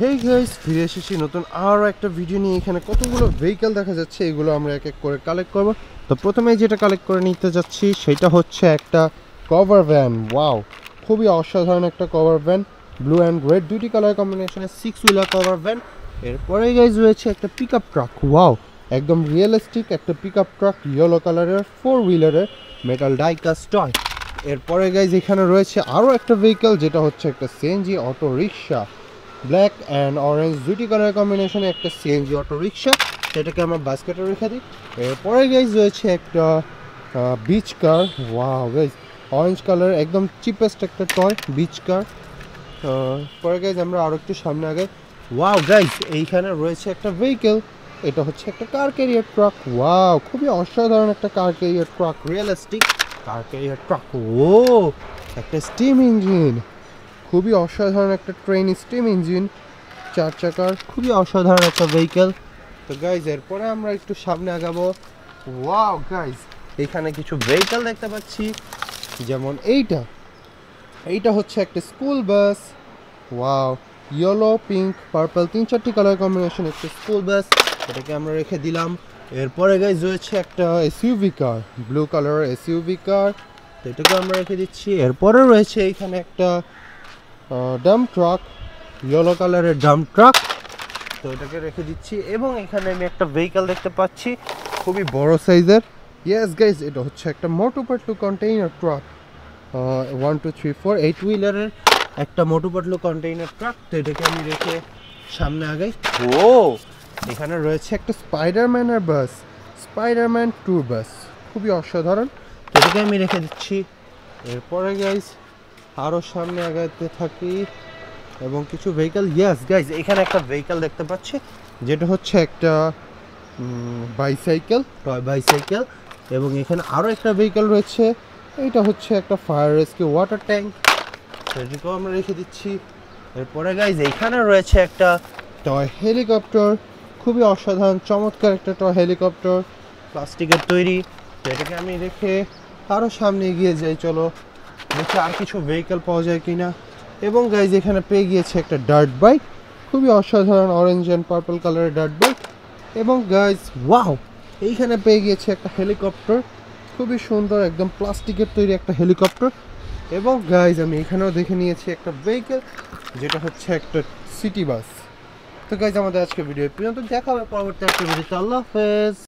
Hey guys ফিরে এসেছি নতুন আরও একটা ভিডিও নিয়ে। এখানে কতগুলো ভেহিকেল দেখা যাচ্ছে, এগুলো আমরা এক এক করে কালেক্ট করব। তো প্রথমে যেটা কালেক্ট করে নিতে যাচ্ছি, সেটা হচ্ছে একটা কভার ভ্যান ওয়াও খুবই অসাধারণ একটা cover van blue and red দুটি কালার কম্বিনেশনে সিক্স হুইলার কভার ভ্যান এরপরে গাইজ রয়েছে একটা পিক ট্রাক ওয়াও একদম রিয়েলিস্টিক একটা পিক ট্রাক ইয়েলো কালারের ফোর হুইলারের মেটাল ডাইকাস টয় এরপরে গাইজ এখানে রয়েছে আরও একটা ভেহিকেল যেটা হচ্ছে একটা CNG auto rickshaw black and orange দুটি কালার কম্বিনেশনে একটা সিএনজি অটো রিক্সা সেটাকে আমরা বাস্কেটে রেখে দিই। এরপরে গাইজ রয়েছে একটা beach car wow guys orange colour একদম চিপেস্ট একটা টয় বিচ কার পরে গাইজ আমরা আরও একটু সামনে আগে ওয়াও গাইজ এইখানে রয়েছে একটা ভেহিকেল এটা হচ্ছে একটা কার ক্যারিয়ার ট্রাক ওয়াও খুবই অসাধারণ একটা car carrier truck realistic car carrier truck ও একটা স্টিম ইঞ্জিন খুবই অসাধারণ একটা ট্রেন স্টিম ইঞ্জিন চার চাকার খুবই অসাধারণ একটা ভেহিকেল তো গাইজ এরপরে আমরা একটু সামনে আগাবো। ওয়াও গাইজ এখানে কিছু ভেহিকেল দেখতে পাচ্ছি। যেমন এইটা। এইটা হচ্ছে একটা school bus wow yellow pink purple তিন চারটি কালার কম্বিনেশন একটা স্কুল বাস এটাকে আমরা রেখে দিলাম। এরপরে গাইজ রয়েছে একটা SUV car blue colour SUV car তো এটাকে আমরা রেখে দিচ্ছি। এরপরে রয়েছে এখানে একটা ডাম্প ট্রাক ইয়েলো কালারের ডাম্প ট্রাক তো এটাকে রেখে দিচ্ছি এবং এখানে আমি একটা ভেহিকেল দেখতে পাচ্ছি খুবই বড় সাইজের ইয়েস গাইজ এটা হচ্ছে একটা Motu Patlu container truck one two three four eight হুইলারের একটা মোটু পাটলু কন্টেইনার ট্রাক তো এটাকে আমি রেখে সামনে আগাই। ও এখানে রয়েছে একটা স্পাইডারম্যানের বাস স্পাইডারম্যান ট্যুর বাস খুবই অসাধারণ। তো এটাকে আমি রেখে দিচ্ছি। এরপরে গাইজ আরও সামনে আগাতে থাকি। এবং কিছু ভেহিকেল ইয়াস গাইজ এখানে একটা ভেহিকেল দেখতে পাচ্ছি, যেটা হচ্ছে একটা বাইসাইকেল টয় বাইসাইকেল এবং এখানে আরও একটা ভেহিকেল রয়েছে। এইটা হচ্ছে একটা ফায়ার রেস্কিউ ওয়াটার ট্যাঙ্ক সেটাকেও আমরা রেখে দিচ্ছি। এরপরে গাইজ এখানে রয়েছে একটা টয় হেলিকপ্টার খুবই অসাধারণ, চমৎকার একটা টয় হেলিকপ্টার প্লাস্টিকের তৈরি তো এটাকে আমি রেখে আরও সামনে এগিয়ে যাই, চলো। দেখি আর কিছু ভেহিকেল পাওয়া যায় কিনা? এবং গাইজ এখানে পেয়ে গিয়েছে একটা ডার্ট বাইক খুবই অসাধারণ অরেঞ্জ অ্যান্ড পার্পল কালারের ডার্ট বাইক এবং গাইজ ওয়াও এইখানে পেয়ে গিয়েছে একটা হেলিকপ্টার খুবই সুন্দর, একদম প্লাস্টিকের তৈরি একটা হেলিকপ্টার এবং গাইজ আমি এখানেও দেখে নিয়েছি একটা ভেহিকেল যেটা হচ্ছে একটা সিটি বাস তো গাইজ আমাদের আজকে ভিডিও পর্যন্ত। দেখা হবে পরবর্তী একটা ভিডিওতে আল্লাহ হাফেজ।